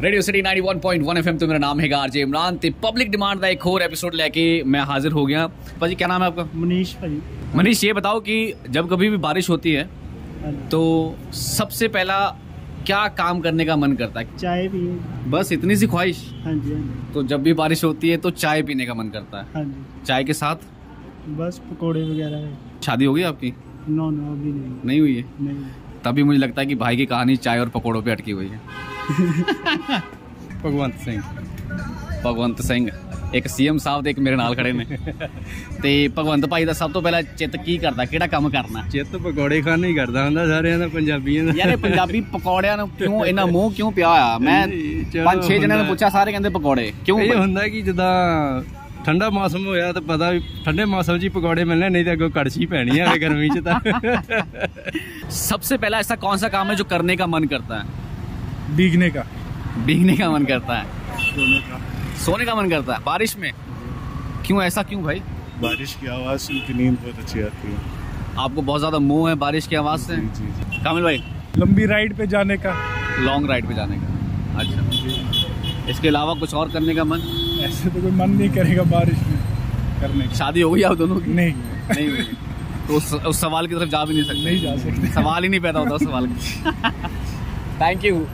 Radio city 91.1 FM तो मेरा नाम है आरजे इमरान। ते पब्लिक डिमांड का एक और एपिसोड लेके मैं हाजिर हो गया। भाजी क्या नाम है आपका? मनीष भाजी मनीष ये बताओ कि जब कभी भी बारिश होती है हाँ तो सबसे पहला क्या काम करने का मन करता है? चाय भी। बस इतनी सी ख्वाहिश? हाँ, हाँ जी तो जब भी बारिश होती है तो चाय पीने का मन करता है। हाँ जी। चाय के साथ? बस पकौड़े वगैरह। शादी हो गई आपकी? नो नो अभी नहीं। नहीं हुई है? नहीं। तभी मुझे लगता है कि भाई की कहानी चाय और पकौड़ों पे अटकी हुई है ਭਗਵੰਤ ਸਿੰਘ ਭਗਵੰਤ ਸਿੰਘ ਇੱਕ ਸੀਐਮ ਸਾਹਿਬ ਤੇ ਇੱਕ ਮੇਰੇ ਨਾਲ ਖੜੇ ਨੇ ਤੇ ਭਗਵੰਤ ਭਾਈ ਦਾ ਸਭ ਤੋਂ ਪਹਿਲਾਂ ਚਿੱਤ ਕੀ ਕਰਦਾ ਕਿਹੜਾ ਕੰਮ ਕਰਨਾ ਚਿੱਤ ਪਕੌੜੇ ਖਾਣੇ ਹੀ ਕਰਦਾ ਹੁੰਦਾ ਸਾਰਿਆਂ ਦਾ ਪੰਜਾਬੀਆਂ ਦਾ ਯਾਰ ਇਹ ਪੰਜਾਬੀ ਪਕੌੜਿਆਂ ਨੂੰ ਕਿਉਂ ਇਹਨਾਂ ਮੂੰਹ ਕਿਉਂ ਪਿਆ ਹੋਇਆ ਮੈਂ ਨਹੀਂ, ਚਲੋ ਪੰਜ ਛੇ ਜਣਿਆਂ ਨੂੰ ਹੁੰਦਾ। ਪੁੱਛਿਆ ਸਾਰੇ ਕਹਿੰਦੇ ਪਕੌੜੇ ਕਿਉਂ ਇਹ ਬਈ? ਹੁੰਦਾ ਕਿ ਜਦਾਂ ਠੰਡਾ ਮੌਸਮ ਹੋਇਆ ਤਾਂ ਪਤਾ ਵੀ ਠੰਡੇ ਮੌਸਮ 'ਚ ਹੀ ਪਕੌੜੇ ਮਿਲਣੇ ਨਹੀਂ ਤਾਂ ਅੱਗੋਂ ਕੜਛੀ ਪੈਣੀ ਆ ਗਰਮੀ 'ਚ ਤਾਂ सबसे पहला ऐसा कौन सा काम है जो करने का मन करता है भीगने का भीगने का मन करता है सोने का मन करता है बारिश में क्यों ऐसा क्यों भाई बारिश की आवाज़ सुन के नींद बहुत अच्छी आती है आपको बहुत ज्यादा मोह है बारिश की आवाज से जी जी जी कामिल भाई लंबी राइड पे जाने का लॉन्ग राइड पे जाने का अच्छा इसके अलावा कुछ और करने का मन ऐसे तो कोई मन नहीं करेगा बारिश में करने की। शादी हो गई आप दोनों की? नहीं। नहीं हुई। तो उस, उस सवाल की तरफ़ जा भी नहीं सकते। नहीं जा सकते। सवाल ही नहीं पैदा होता उस सवाल का। Thank you